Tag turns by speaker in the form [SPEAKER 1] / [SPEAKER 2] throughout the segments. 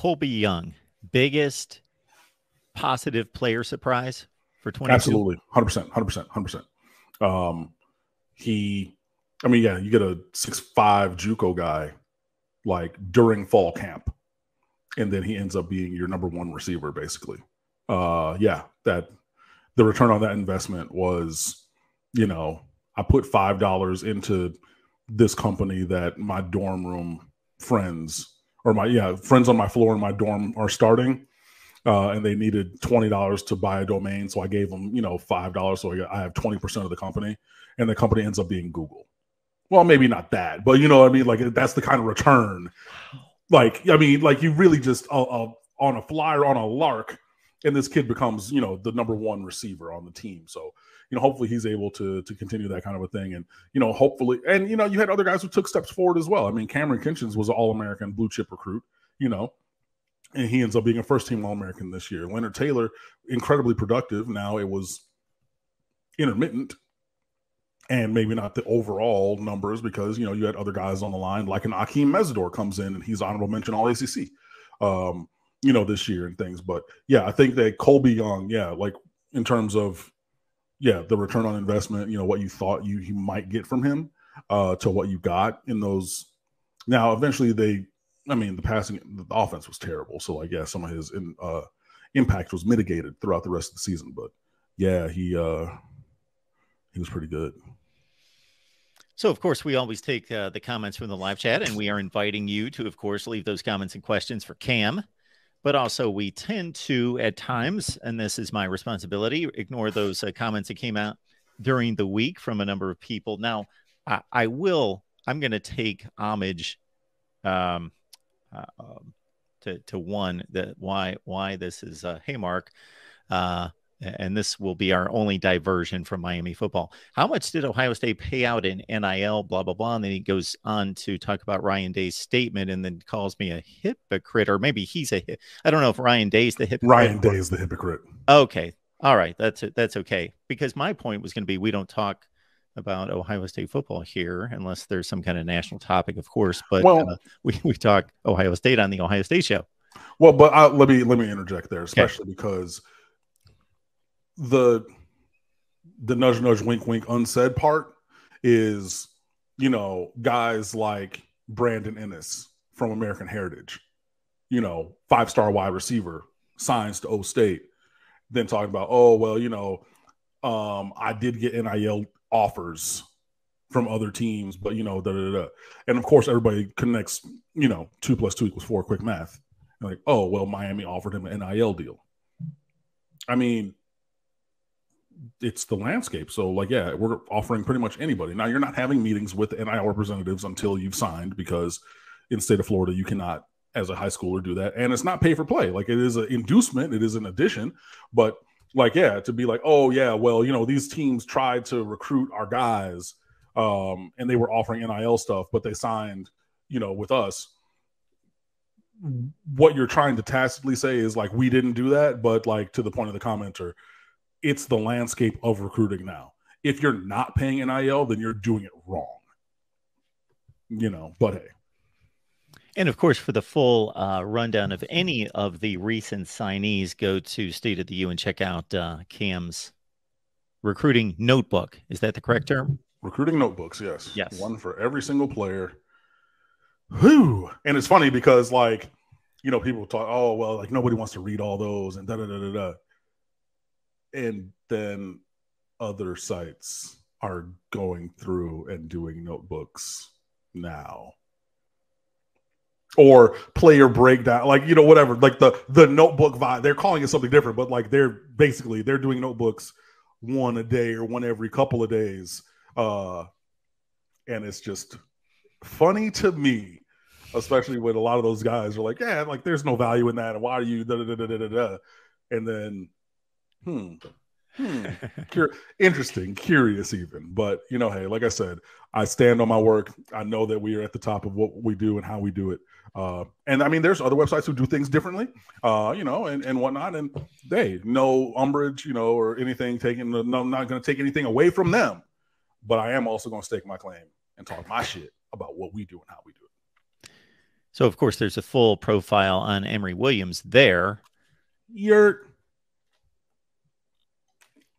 [SPEAKER 1] Colbie Young, biggest positive player surprise for 20.
[SPEAKER 2] Absolutely. 100%. 100%. 100%. Um, he, I mean, yeah, you get a six five JUCO guy like during fall camp, and then he ends up being your number one receiver, basically. Uh, yeah, that the return on that investment was, you know, I put five dollars into this company that my dorm room friends or my yeah friends on my floor in my dorm are starting uh, and they needed twenty dollars to buy a domain, so I gave them you know five dollars, so I, have twenty percent of the company, and the company ends up being Google. Well, maybe not that, but you know what I mean. Like that's the kind of return. Like I mean, like you really just uh, uh, on a flyer on a lark, and this kid becomes you know the number one receiver on the team. So you know, hopefully he's able to to continue that kind of a thing, and you know, hopefully, and you know, you had other guys who took steps forward as well. I mean, Kamren Kinchens was an All American blue chip recruit. You know, and he ends up being a first team All American this year. Leonard Taylor, incredibly productive. Now it was intermittent and maybe not the overall numbers because you know you had other guys on the line like an Akeem Mesidor comes in and he's honorable mention All ACC, um, you know this year and things. But yeah, I think that Colbie Young, yeah, like in terms of yeah the return on investment, you know what you thought you might get from him uh, to what you got in those. Now eventually they I mean, the passing, the offense was terrible. So, like, yeah, some of his in, uh, impact was mitigated throughout the rest of the season. But yeah, he uh, he was pretty good.
[SPEAKER 1] So, of course, we always take uh, the comments from the live chat, and we are inviting you to, of course, leave those comments and questions for Cam. But also, we tend to, at times, and this is my responsibility, ignore those uh, comments that came out during the week from a number of people. Now, I, I will, I'm going to take homage um, uh, um, to to one that why why this is uh, hey Mark, uh, and this will be our only diversion from Miami football. How much did Ohio State pay out in NIL? Blah blah blah. And then he goes on to talk about Ryan Day's statement, and then calls me a hypocrite, or maybe he's a I don't know if Ryan Day's the hypocrite.
[SPEAKER 2] Ryan Day is the hypocrite.
[SPEAKER 1] Okay, all right, that's that's okay. Because my point was going to be we don't talk about Ohio State football here, unless there's some kind of national topic, of course. But well, uh, we we talk Ohio State on the Ohio State show.
[SPEAKER 2] Well, but I, let me let me interject there, especially okay. because the the nudge nudge wink wink unsaid part is you know guys like Brandon Inniss from American Heritage, you know five star wide receiver signs to O State, then talking about oh well you know um, I did get NIL offers from other teams, but you know, da da da. And of course, everybody connects. You know, two plus two equals four. Quick math. and like, oh well, Miami offered him an NIL deal. I mean, it's the landscape. So, like, yeah, we're offering pretty much anybody. Now, you're not having meetings with NIL representatives until you've signed, because in state of Florida, you cannot, as a high schooler, do that. And it's not pay for play. Like, it is an inducement. It is an addition, but like yeah to be like oh yeah well you know these teams tried to recruit our guys um and they were offering nil stuff but they signed you know with us what you're trying to tacitly say is like we didn't do that but like to the point of the commenter it's the landscape of recruiting now if you're not paying nil then you're doing it wrong you know but hey
[SPEAKER 1] and of course, for the full uh, rundown of any of the recent signees, go to State of the U and check out uh, Cam's recruiting notebook. Is that the correct term?
[SPEAKER 2] Recruiting notebooks, yes.
[SPEAKER 1] Yes.
[SPEAKER 2] One for every single player. Whew. And it's funny because, like, you know, people talk, oh, well, like nobody wants to read all those and da da da da da. And then other sites are going through and doing notebooks now or player breakdown, like you know, whatever, like the the notebook vibe. They're calling it something different, but like they're basically they're doing notebooks one a day or one every couple of days. Uh and it's just funny to me, especially when a lot of those guys are like, Yeah, like there's no value in that, and why are you da da da da da da and then hmm Hmm. Cur- interesting, curious, even. But you know, hey, like I said, I stand on my work. I know that we are at the top of what we do and how we do it. Uh, and I mean, there's other websites who do things differently, uh, you know, and, and whatnot. And they no umbrage, you know, or anything taking. No, I'm not going to take anything away from them, but I am also going to stake my claim and talk my shit about what we do and how we do it.
[SPEAKER 1] So, of course, there's a full profile on Emory Williams there.
[SPEAKER 2] You're.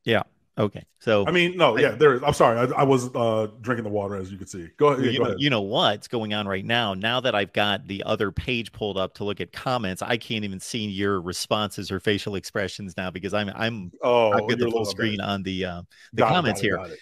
[SPEAKER 1] Yeah. Okay. So
[SPEAKER 2] I mean, no, yeah, there is. I'm sorry, I, I was uh, drinking the water as you can see. Go ahead. Yeah,
[SPEAKER 1] you,
[SPEAKER 2] go
[SPEAKER 1] know, you know what's going on right now? Now that I've got the other page pulled up to look at comments, I can't even see your responses or facial expressions now because I'm I'm
[SPEAKER 2] oh,
[SPEAKER 1] I've got the full
[SPEAKER 2] little
[SPEAKER 1] screen on the uh, the
[SPEAKER 2] Got it,
[SPEAKER 1] comments
[SPEAKER 2] got it,
[SPEAKER 1] here.